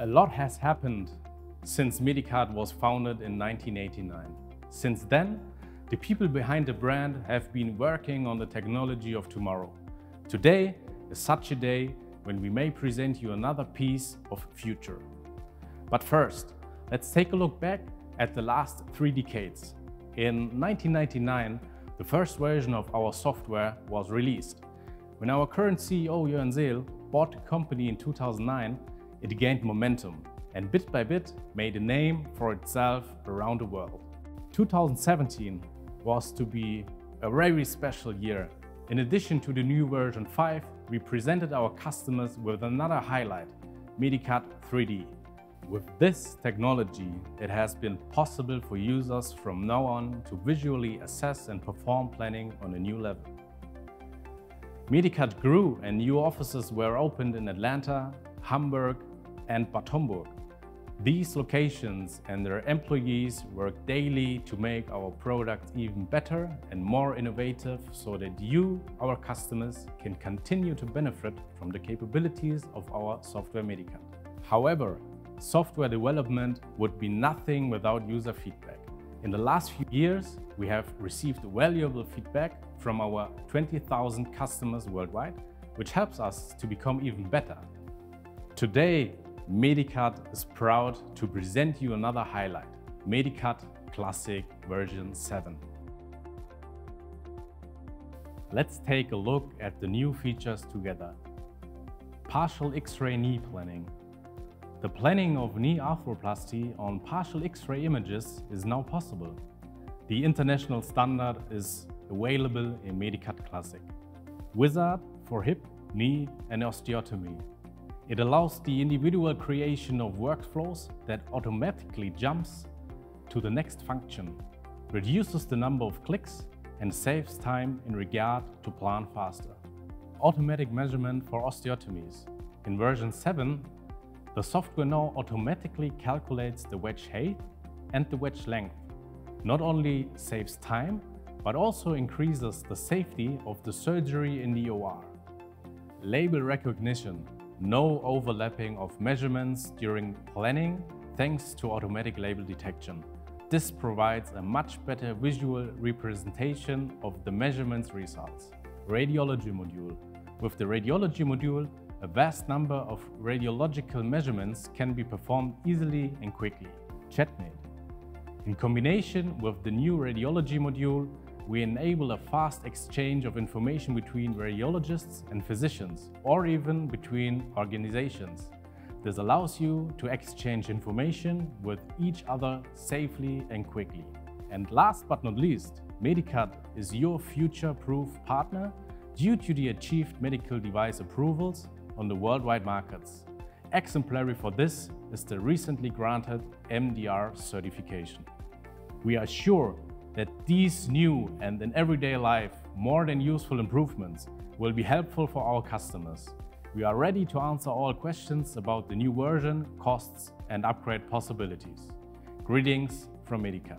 A lot has happened since mediCAD was founded in 1989. Since then, the people behind the brand have been working on the technology of tomorrow. Today is such a day when we may present you another piece of future. But first, let's take a look back at the last three decades. In 1999, the first version of our software was released. When our current CEO, Jörn Seel, bought the company in 2009, it gained momentum and bit by bit made a name for itself around the world. 2017 was to be a very special year. In addition to the new version 5, we presented our customers with another highlight, mediCAD 3D. With this technology, it has been possible for users from now on to visually assess and perform planning on a new level. mediCAD grew and new offices were opened in Atlanta, Hamburg and Bad Homburg. These locations and their employees work daily to make our products even better and more innovative so that you, our customers, can continue to benefit from the capabilities of our software mediCAD. However, software development would be nothing without user feedback. In the last few years, we have received valuable feedback from our 20,000 customers worldwide, which helps us to become even better. Today, mediCAD is proud to present you another highlight, mediCAD Classic version 7. Let's take a look at the new features together. Partial X-ray knee planning. The planning of knee arthroplasty on partial X-ray images is now possible. The international standard is available in mediCAD Classic. Wizard for hip, knee and osteotomy it allows the individual creation of workflows that automatically jumps to the next function, reduces the number of clicks and saves time in regard to plan faster. Automatic measurement for osteotomies. In version 7, the software now automatically calculates the wedge height and the wedge length. Not only saves time, but also increases the safety of the surgery in the OR. Label recognition no overlapping of measurements during planning thanks to automatic label detection. This provides a much better visual representation of the measurements results. Radiology module. With the radiology module, a vast number of radiological measurements can be performed easily and quickly. ChatMed. In combination with the new radiology module, we enable a fast exchange of information between radiologists and physicians, or even between organizations. This allows you to exchange information with each other safely and quickly. And last but not least, mediCAD is your future-proof partner due to the achieved medical device approvals on the worldwide markets. Exemplary for this is the recently granted MDR certification. We are sure that these new and in everyday life more than useful improvements will be helpful for our customers. We are ready to answer all questions about the new version, costs and upgrade possibilities. Greetings from mediCAD.